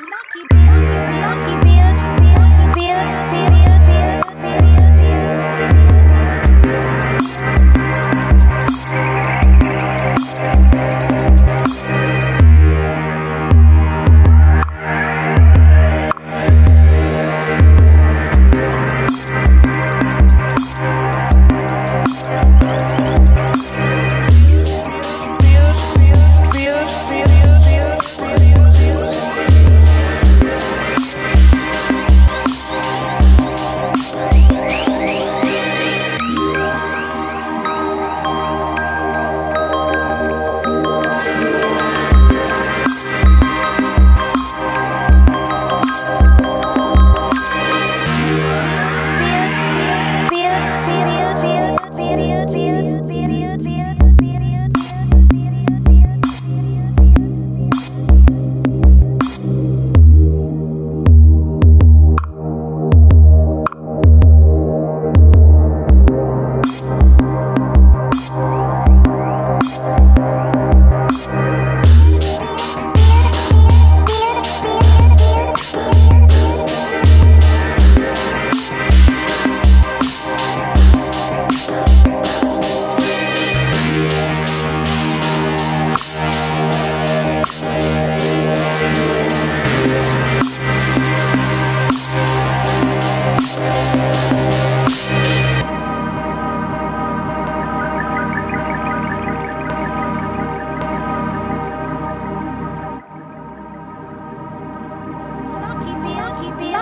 Lucky, lucky, lucky, lucky.